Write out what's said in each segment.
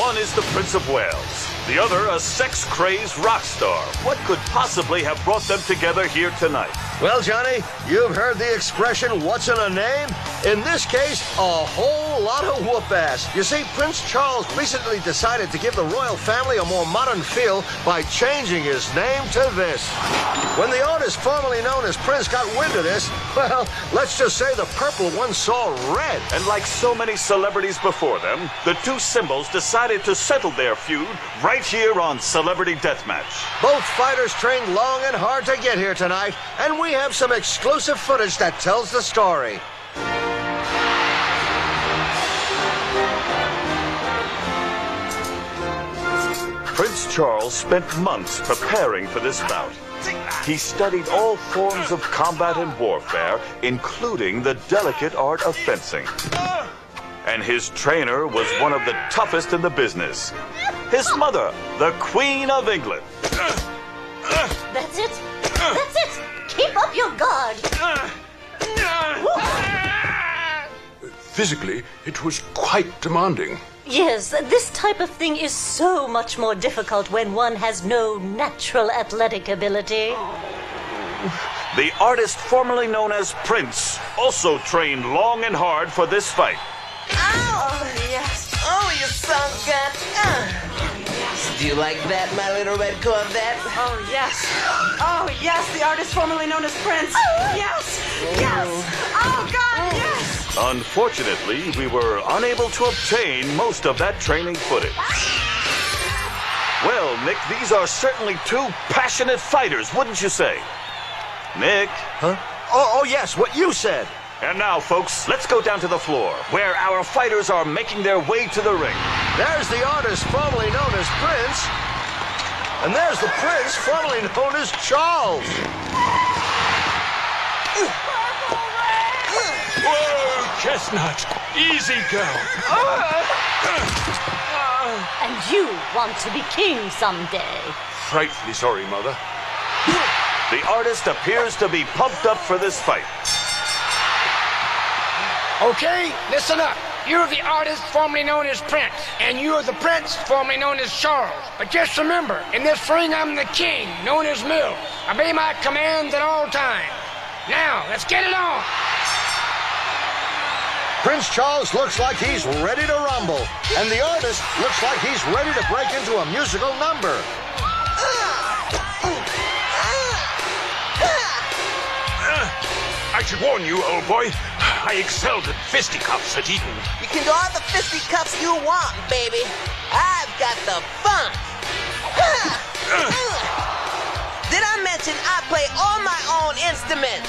One is the Prince of Wales, the other a sex crazed rock star. What could possibly have brought them together here tonight? Well, Johnny, you've heard the expression, what's in a name? In this case, a whole lot of whoop ass. You see, Prince Charles recently decided to give the royal family a more modern feel by changing his name to this. When the artist formerly known as Prince got wind of this, well, let's just say the purple one saw red. And like so many celebrities before them, the two symbols decided to settle their feud right here on Celebrity Deathmatch. Both fighters trained long and hard to get here tonight, and we have some exclusive footage that tells the story. Prince Charles spent months preparing for this bout. He studied all forms of combat and warfare, including the delicate art of fencing. And his trainer was one of the toughest in the business. His mother, the Queen of England. That's it. That's it. Keep up your guard. Physically, it was quite demanding. Yes, this type of thing is so much more difficult when one has no natural athletic ability. The artist formerly known as Prince also trained long and hard for this fight. Oh, yes. Oh, you son gun. Uh. Do you like that, my little red Corvette? Oh, yes. Oh, yes, the artist formerly known as Prince. Yes, yes. Oh, God, yes. Unfortunately, we were unable to obtain most of that training footage. Well, Nick, these are certainly two passionate fighters, wouldn't you say? Nick? Huh? Oh, oh, yes, what you said. And now, folks, let's go down to the floor, where our fighters are making their way to the ring. There's the artist formerly known as Prince. And there's the prince formerly known as Charles. Whoa, Chestnut! Easy, girl. And you want to be king someday. Frightfully sorry, Mother. The artist appears to be pumped up for this fight. Okay, listen up. You're the artist formerly known as Prince, and you're the prince formerly known as Charles. But just remember, in this ring, I'm the king, known as Mills. I obey my commands at all times. Now, let's get it on. Prince Charles looks like he's ready to rumble, and the artist looks like he's ready to break into a musical number. I should warn you, old boy. I excelled at fisticuffs at Eton. You can do all the fisticuffs you want, baby. I've got the funk. Did I mention I play all my own instruments?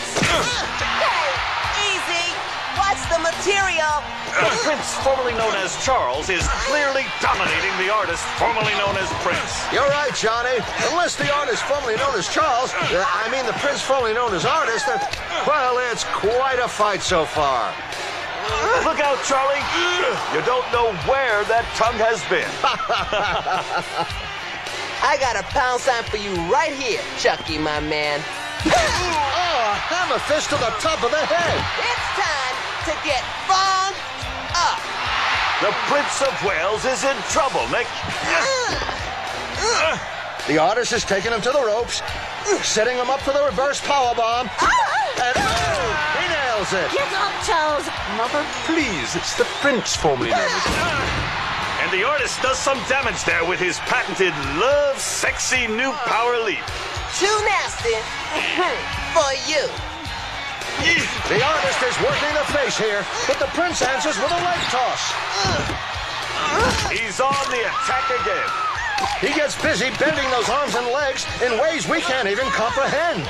Hey, easy. Watch the material. The prince formerly known as Charles is clearly dominating the artist formerly known as Prince. You're right, Johnny. Unless the artist formerly known as Charles, uh, I mean the prince formerly known as artist, uh, well, it's quite a fight so far. Look out, Charlie. You don't know where that tongue has been. I got a pound sign for you right here, Chucky, my man. Oh, a hammer fist to the top of the head. It's time to get fun up. The Prince of Wales is in trouble, Nick. Uh, uh. The artist is taking him to the ropes, setting him up for the reverse power bomb, ah! and oh, he nails it. Get up, Charles. Mother, please, it's the prince formerly known as... Ah! And the artist does some damage there with his patented Lovesexy new power leap. Too nasty for you. The artist is working the face here, but the prince answers with a leg toss. He's on the attack again. He gets busy bending those arms and legs in ways we can't even comprehend.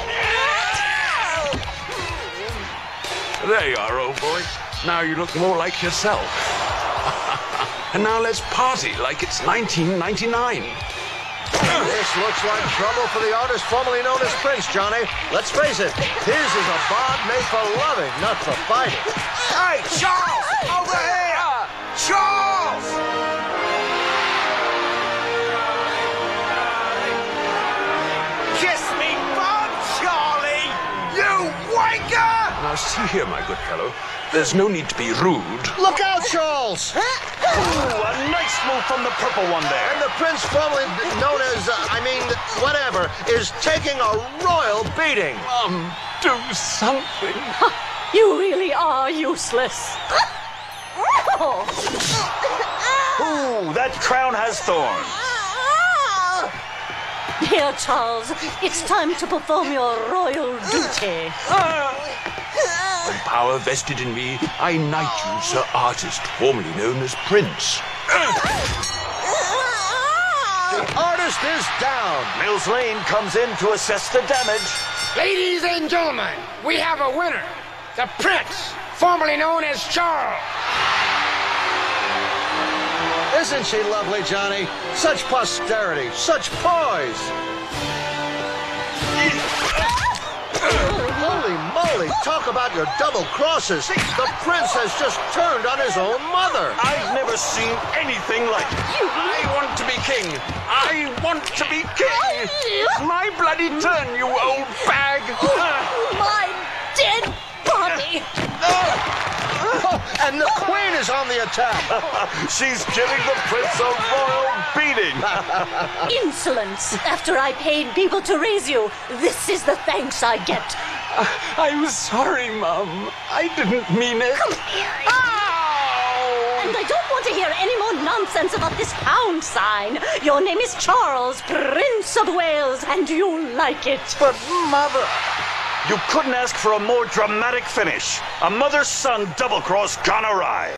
There you are, old boy. Now you look more like yourself. and now let's party like it's 1999. This looks like trouble for the artist formerly known as Prince, Johnny. Let's face it, his is a bond made for loving, not for fighting. Hey, Charles! Over here! Charles! Kiss me, bum, Charlie. You wanker! Now see here, my good fellow. there's no need to be rude. Look out, Charles! Ooh, a nice move from the purple one there. And the prince, formerly known as, uh, I mean, whatever, is taking a royal beating. Mum, do something. You really are useless. Oh, Ooh, that crown has thorns. here, Charles. It's time to perform your royal duty. When power vested in me, I knight you, Sir Artist, formerly known as Prince. The artist is down. Mills Lane comes in to assess the damage. Ladies and gentlemen, we have a winner. The Prince, formerly known as Charles. Isn't she lovely, Johnny? Such posterity, such poise. Holy talk about your double crosses. The prince has just turned on his own mother. I've never seen anything like it. I want to be king. I want to be king. Oh, it's my bloody turn, you old bag. My dead body. Oh, and the queen is on the attack. She's giving the prince a royal beating. Insolence. After I paid people to raise you, this is the thanks I get. I'm sorry, Mum. I didn't mean it. Come Ow! And I don't want to hear any more nonsense about this pound sign. Your name is Charles, Prince of Wales, and you like it. But mother, you couldn't ask for a more dramatic finish. A mother-son double cross gone awry.